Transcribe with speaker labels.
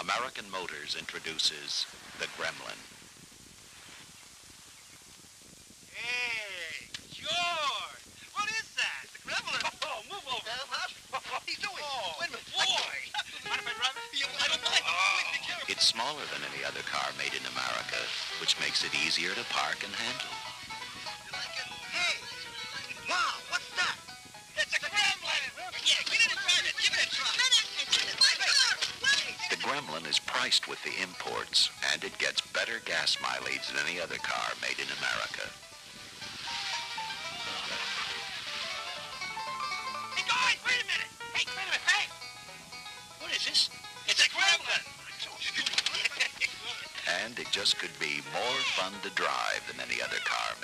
Speaker 1: American Motors introduces the Gremlin.
Speaker 2: Hey, George! What is that? The Gremlin! Oh, move over!
Speaker 3: What are you doing?
Speaker 2: Oh,
Speaker 3: Wait a minute.
Speaker 2: boy! Mind if I drive it?
Speaker 3: I don't mind. Oh. Wait, be careful.
Speaker 1: It's smaller than any other car made in America, which makes it easier to park and handle.
Speaker 2: Gremlin
Speaker 1: is priced with the imports, and it gets better gas mileage than any other car made in America.
Speaker 2: Hey, guys, wait a minute! Hey, wait a minute, hey! What is this? It's a Gremlin!
Speaker 1: And it just could be more fun to drive than any other car